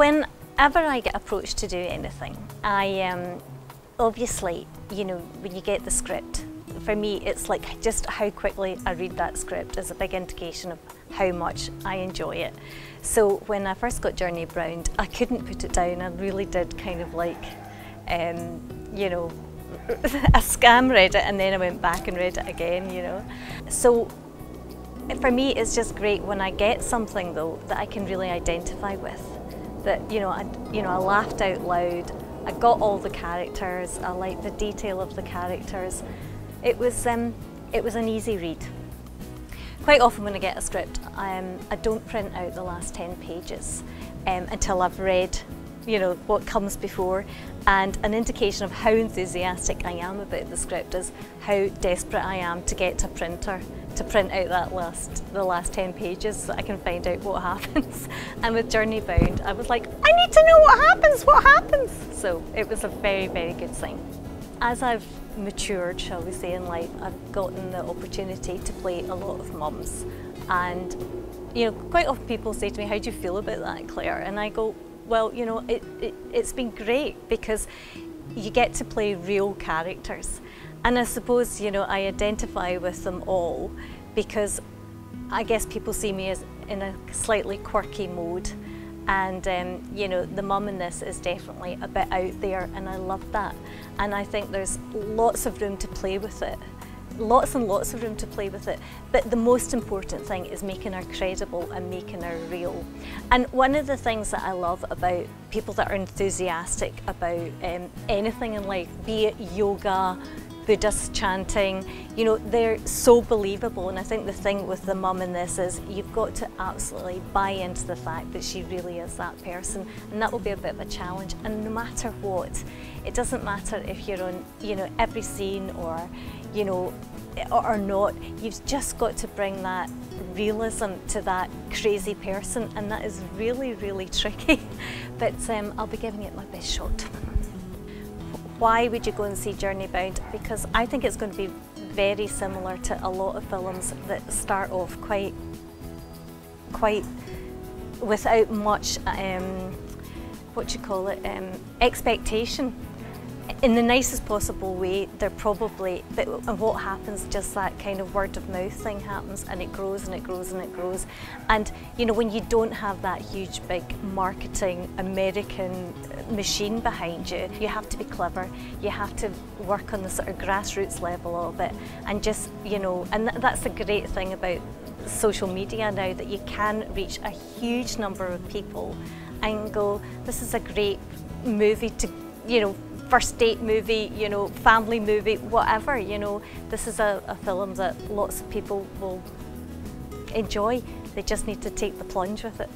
whenever I get approached to do anything, I um, obviously, you know, when you get the script, for me, it's like just how quickly I read that script is a big indication of how much I enjoy it. So when I first got Journey Bound, I couldn't put it down. I really did kind of like, um, you know, a scam read it and then I went back and read it again, you know. So for me, it's just great when I get something though that I can really identify with. That you know, I, you know, I laughed out loud. I got all the characters. I liked the detail of the characters. It was, um, it was an easy read. Quite often when I get a script, um, I don't print out the last 10 pages um, until I've read you know, what comes before and an indication of how enthusiastic I am about the script is how desperate I am to get to printer to print out that last the last 10 pages so I can find out what happens. And with Journey Bound I was like I need to know what happens what happens. So it was a very very good sign as I've matured shall we say in life I've gotten the opportunity to play a lot of mums and you know quite often people say to me how do you feel about that Clare? And I go well, you know, it, it, it's been great because you get to play real characters. And I suppose, you know, I identify with them all because I guess people see me as in a slightly quirky mode. And, um, you know, the mum in this is definitely a bit out there and I love that. And I think there's lots of room to play with it lots and lots of room to play with it. But the most important thing is making her credible and making her real. And one of the things that I love about people that are enthusiastic about um, anything in life, be it yoga, Buddhist chanting, you know, they're so believable. And I think the thing with the mum in this is you've got to absolutely buy into the fact that she really is that person. And that will be a bit of a challenge. And no matter what, it doesn't matter if you're on, you know, every scene or, you know, or not, you've just got to bring that realism to that crazy person and that is really, really tricky. but um, I'll be giving it my best shot. Why would you go and see Journey Bound? Because I think it's going to be very similar to a lot of films that start off quite, quite without much, um, what you call it, um, expectation in the nicest possible way, they're probably, and what happens, just that kind of word of mouth thing happens and it grows and it grows and it grows. And, you know, when you don't have that huge, big marketing American uh, machine behind you, you have to be clever, you have to work on the sort of grassroots level of it. And just, you know, and that's the great thing about social media now that you can reach a huge number of people. And go, this is a great movie to, you know, first date movie, you know, family movie, whatever, you know. This is a, a film that lots of people will enjoy. They just need to take the plunge with it.